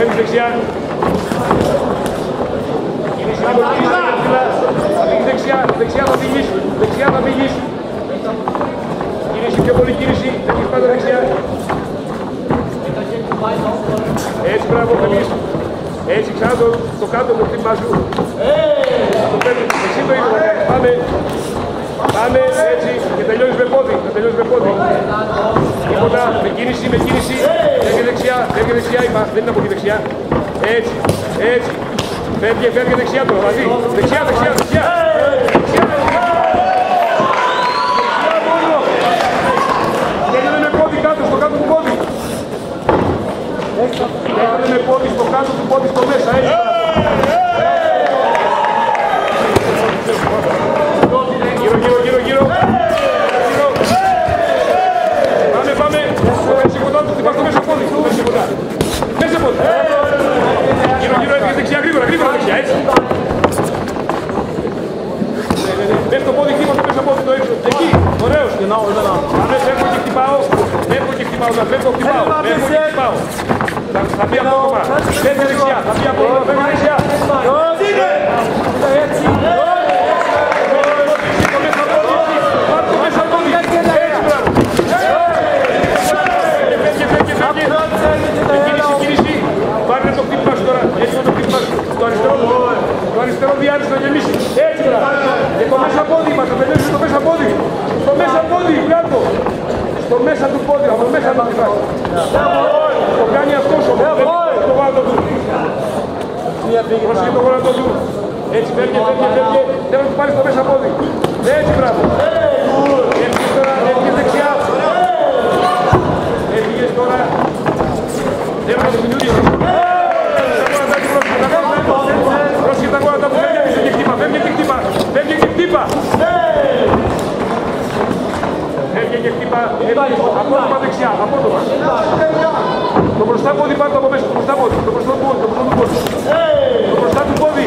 φεύγεις δεξιά. Κίνηση λίγο ψηλά. Θα φύγεις δεξιά, δεξιά θα φύγεις, δεξιά θα φύγεις. Κίνηση πιο πολύ κίνηση, φεύγεις πάντα δεξιά. Έτσι, μπράβο, φεύγεις. Έτσι, ξανά το, το κάτω το χτύπημα σου. Το παίρνεις, εσύ το ίδιο θα κάνεις. Πάμε. Πάμε, έτσι, και τελειώνεις με πόδι, θα τελειώνεις με πόδι. Τίποτα, με κίνηση, με κίνηση. Φεύγει δεξιά, φεύγει δεξιά, είπα, δεν είναι από εκεί δεξιά. Έτσι, έτσι. Φεύγει, φεύγει δεξιά τώρα, μαζί. Δεξιά, δεξιά, δεξιά. Δεξιά, δεξιά. Δεξιά μόνο. Τελειώνει με πόδι κάτω, στο κάτω του πόδι. Έκανε με πόδι στο κάτω του πόδι στο μέσα, έτσι. Γύρω, γύρω, γύρω, γύρω. Γύρω. Πάμε, πάμε. Στο πέρσι κοντά του, χτυπάς το μέσα πόδι. Στο πέρσι κοντά. Μέσα πόδι. Γύρω, γύρω, έφυγες δεξιά, γρήγορα, γρήγορα δεξιά, έτσι. Ναι, ναι, ναι. Πες το πόδι, χτύπα το μέσα πόδι, το έξω. Εκεί, ωραίος. Πάμε, φεύγω και χτυπάω. Φεύγω και χτυπάω, να φεύγω, χτυπάω. Φεύγω και χτυπάω. Θα, θα μπει απόκομα. Φεύγει δεξιά, θα μπει απόκομα, φεύγει δεξιά. Πάρ' το μέσα πόδι. Έτσι, μπράβο. Φεύγει, φεύγει, φεύγει. Κίνηση, κίνηση. Πάρε το χτύπημα σου τώρα. Έτσι με το χτύπημα σου. Το αριστερό, το αριστερό διάρρης να γεμίσει. Έτσι, μπράβο. Και το μέσα πόδι μας, θα τελειώσει το μέσα πόδι. Στο μέσα πόδι, μπράβο. Στο μέσα του πόδι, από μέσα του χτυπάς. Το κάνει αυτός όμως. Το γόνατο του. Πρόσεχε το γόνατο του. Έτσι, φεύγει, φεύγει, φεύγει. Θέλω να του πάρεις το μέσα πόδι. Έτσι, μπράβο. Έφυγες τώρα, έφυγες δεξιά. Έφυγες τώρα. Θέλω να το δημιουργήσεις. Πρόσεχε τα γόνατα που φεύγει και χτύπα, φεύγει και χτύπα. Φεύγει και χτύπα. Φεύγει και χτύπα. Απότομα δεξιά, απότομα. Το μπροστά πόδι πάρ' το από μέσα, το μπροστά πόδι, το μπροστά του πόδι, το μπροστά του πόδι. Το μπροστά του πόδι.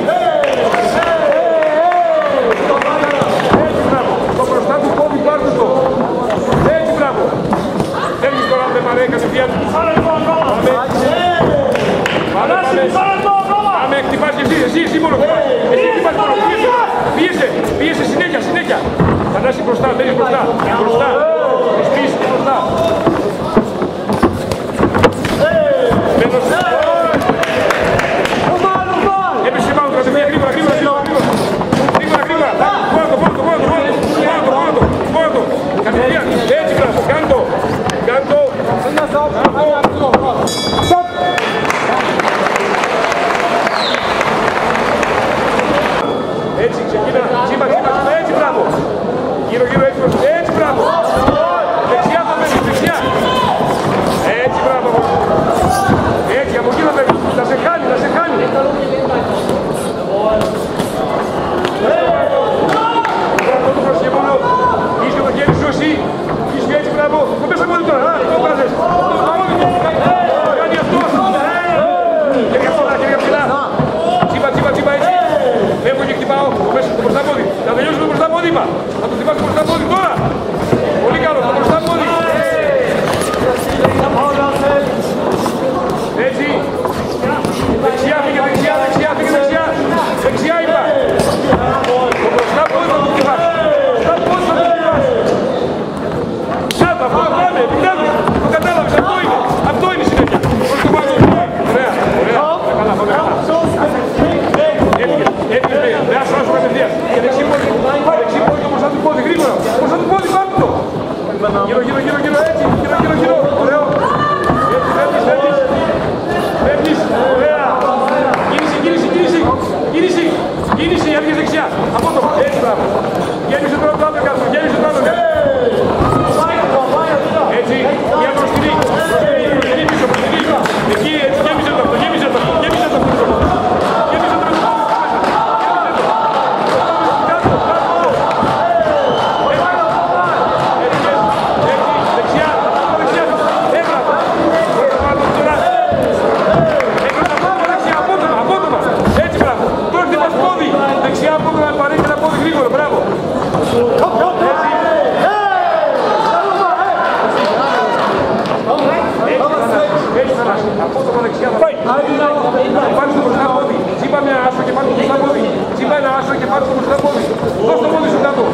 Έτσι, μπράβο. Το μπροστά του πόδι πάρ' του το. Έτσι, μπράβο. Φεύγεις τώρα, δεν μ' κατευθείαν. Πάμε. Πάμε, πάμε. Πάμε, χτυπάς και εσύ, εσύ, εσύ μόνο χτυπάς. Εσύ χτυπάς μόνο, πίεσε, πίεσε, πίεσε, συνέχεια, συνέχεια. Θανάση μπροστά, θέλεις μπροστά, μπροστά. Ένα άσο και πάλι στο μπροστά πόδι.